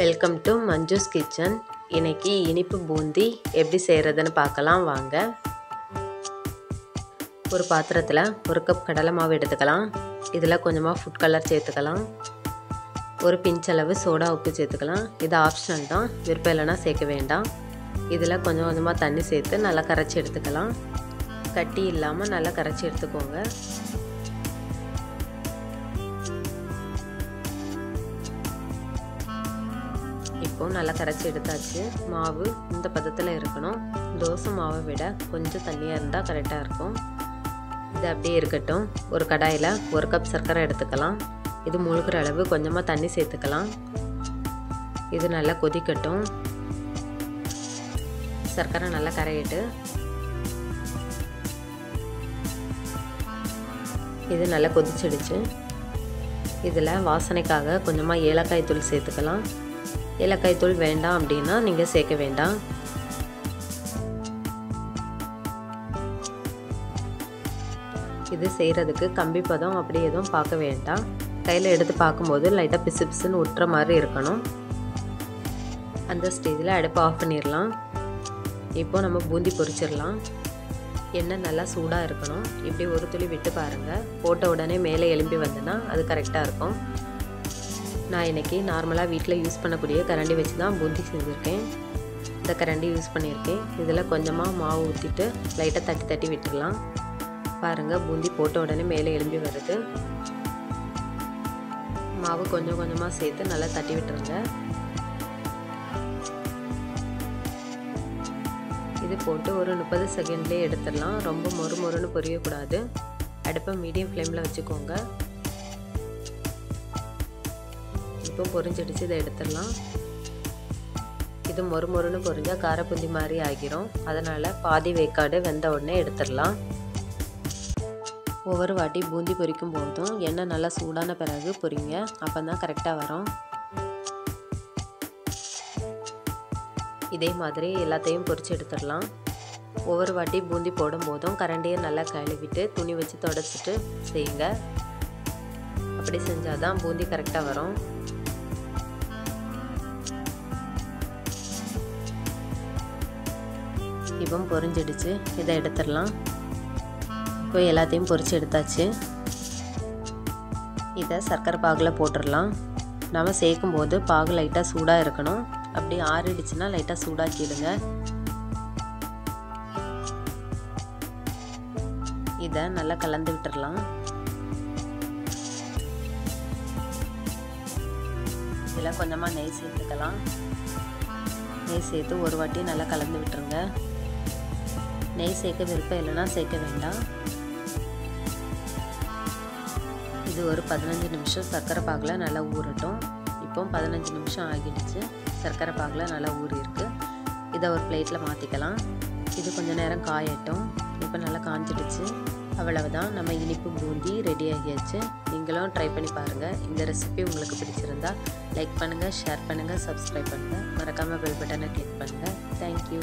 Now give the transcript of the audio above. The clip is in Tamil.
வெல்கம் டு மஞ்சுஸ் கிச்சன் இன்றைக்கி இனிப்பு பூந்தி எப்படி செய்கிறதுன்னு பார்க்கலாம் வாங்க. ஒரு பாத்திரத்தில் ஒரு கப் கடலை மாவு எடுத்துக்கலாம். இதில் கொஞ்சமாக ஃபுட் கலர் சேர்த்துக்கலாம். ஒரு பிஞ்சளவு சோடா உப்பு சேர்த்துக்கலாம். இது ஆப்ஷனல் தான் விருப்பம் இல்லைனா சேர்க்க வேண்டாம். இதில் கொஞ்சம் கொஞ்சமாக தண்ணி சேர்த்து நல்லா கரைச்சி எடுத்துக்கலாம். கட்டி இல்லாமல் நல்லா கரைச்சி எடுத்துக்கோங்க. இப்போ நல்லா கரைச்சி எடுத்தாச்சு. மாவு இந்த பதத்தில் இருக்கணும். தோசை மாவை விட கொஞ்சம் தண்ணியாக இருந்தால் கரெக்டாக இருக்கும். இது அப்படியே இருக்கட்டும். ஒரு கடாயில் ஒரு கப் சர்க்கரை எடுத்துக்கலாம். இது முழுகிற அளவு கொஞ்சமாக தண்ணி சேர்த்துக்கலாம். இது நல்லா கொதிக்கட்டும். சர்க்கரை நல்லா கரையிட்டு இது நல்லா கொதிச்சிடுச்சு. இதில் வாசனைக்காக கொஞ்சமாக ஏலக்காய் தூள் சேர்த்துக்கலாம். ஏலக்காய் தூள் வேண்டாம் அப்படின்னா நீங்கள் சேர்க்க வேண்டாம். இது செய்கிறதுக்கு கம்பி பதம் அப்படி எதுவும் பார்க்க வேண்டாம். கையில் எடுத்து பார்க்கும்போது லைட்டாக பிசு பிசுன்னு விட்டுற மாதிரி இருக்கணும். அந்த ஸ்டேஜில் அடுப்பை ஆஃப் பண்ணிடலாம் இப்போது நம்ம பூந்தி பொரிச்சிடலாம் எண்ணெய் நல்லா சூடாக இருக்கணும். இப்படி ஒரு துளி விட்டு பாருங்கள் போட்ட உடனே மேலே எலும்பி வந்ததுன்னா அது கரெக்டாக இருக்கும். நான் இன்றைக்கி நார்மலாக வீட்டில் யூஸ் பண்ணக்கூடிய கரண்டி வச்சு தான் பூந்தி செஞ்சுருக்கேன். இந்த கரண்டி யூஸ் பண்ணியிருக்கேன். இதில் கொஞ்சமாக மாவு ஊற்றிட்டு லைட்டாக தட்டி தட்டி விட்டுக்கலாம். பாருங்கள் பூந்தி போட்ட உடனே மேலே எலும்பி வருது. மாவு கொஞ்சம் கொஞ்சமாக சேர்த்து நல்லா தட்டி விட்டுருங்க. இது போட்டு ஒரு முப்பது செகண்ட்லேயே எடுத்துடலாம். ரொம்ப மொறு மொறுன்னு பொரியக்கூடாது. அடுப்பை மீடியம் ஃப்ளேமில் வச்சுக்கோங்க. இப்போ பொரிஞ்சிடுச்சு இதை எடுத்துடலாம். இது மொறு மொறுன்னு பொரிஞ்சால் காரப்புந்தி மாதிரி ஆகிரும். அதனால் பாதி வேக்காடு வெந்த உடனே எடுத்துடலாம். ஒவ்வொரு வாட்டி பூந்தி பொரிக்கும் போதும் எண்ணெய் நல்லா சூடான பிறகு பொரிங்க. அப்போ தான் கரெக்டாக வரும். இதே மாதிரி எல்லாத்தையும் பொரித்து எடுத்துடலாம். ஒவ்வொரு வாட்டி பூந்தி போடும் போதும் கரண்டியை நல்லா கழுவிட்டு துணி வச்சு தொடச்சிட்டு செய்யுங்க. அப்படி செஞ்சால் தான் பூந்தி கரெக்டாக வரும். இப்போ பொரிஞ்சிடுச்சு. இதை எடுத்துடலாம். இப்போ எல்லாத்தையும் பொரிச்சு எடுத்தாச்சு. இதை சர்க்கரை பாகில் போட்டுடலாம். நம்ம சேர்க்கும் போது பாகு லைட்டாக சூடாக இருக்கணும். அப்படி ஆறிடுச்சுன்னா லைட்டாக சூடாக்கிடுங்க. இதை நல்லா கலந்து விட்டுடலாம். இதில் கொஞ்சமாக நெய் சேர்த்துக்கலாம். நெய் சேர்த்து ஒரு வாட்டி நல்லா கலந்து விட்டுருங்க. நெய் சேர்க்க விருப்பம் இல்லைன்னா சேர்க்க வேண்டாம். இது ஒரு பதினஞ்சு நிமிஷம் சர்க்கரை பாகில் நல்லா ஊறட்டும். இப்போ பதினஞ்சு நிமிஷம் ஆகிடுச்சு. சர்க்கரை பாகில் நல்லா ஊறியிருக்கு இதை ஒரு பிளேட்டில் மாற்றிக்கலாம் இது கொஞ்சம் நேரம் காயட்டும். இப்போ நல்லா காஞ்சிடுச்சு. அவ்வளவுதான். நம்ம இனிப்பு பூந்தி ரெடி ஆகியாச்சு. நீங்களும் ட்ரை பண்ணி பாருங்கள் இந்த ரெசிபி உங்களுக்கு பிடிச்சிருந்தா லைக் பண்ணுங்கள் ஷேர் பண்ணுங்கள் சப்ஸ்கிரைப் பண்ணுங்கள் மறக்காமல் பெல் பட்டனை கிளிக் பண்ணுங்கள் தேங்க்யூ